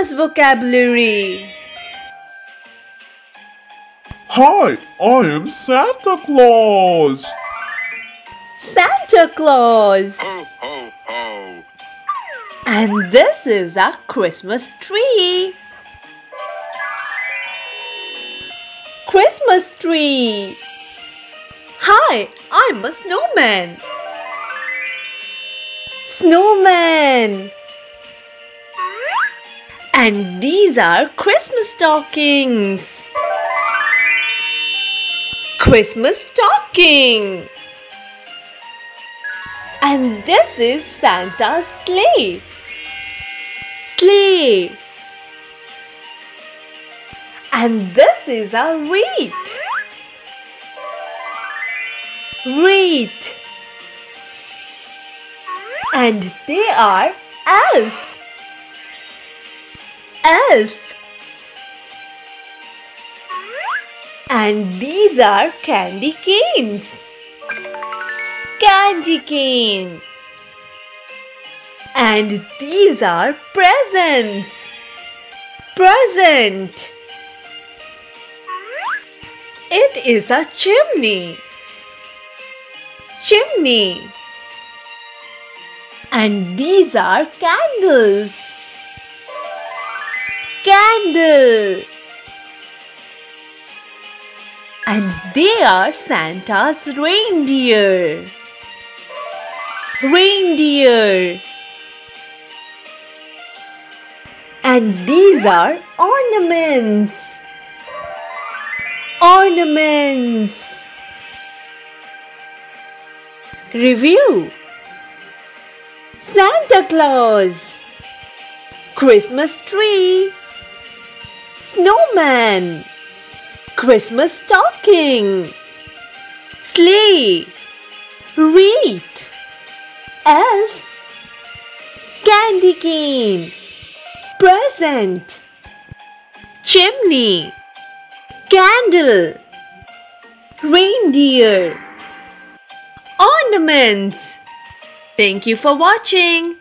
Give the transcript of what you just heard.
Christmas vocabulary. Hi, I am Santa Claus. Santa Claus. Ho, ho, ho. And this is a Christmas tree. Christmas tree. Hi, I'm a snowman. Snowman. And these are Christmas stockings. Christmas stocking. And this is Santa's sleigh. Sleigh. And this is a wreath. Wreath. And they are elves. Elf. And these are candy canes. Candy cane. And these are presents. Present. It is a chimney. Chimney. And these are candles. Candle. And they are Santa's reindeer. Reindeer. And these are ornaments. Ornaments. Review Santa Claus Christmas tree Snowman Christmas stocking. Sleigh Wreath Elf. Candy cane. Present. Chimney. Candle. Reindeer. Ornaments. Thank you for watching.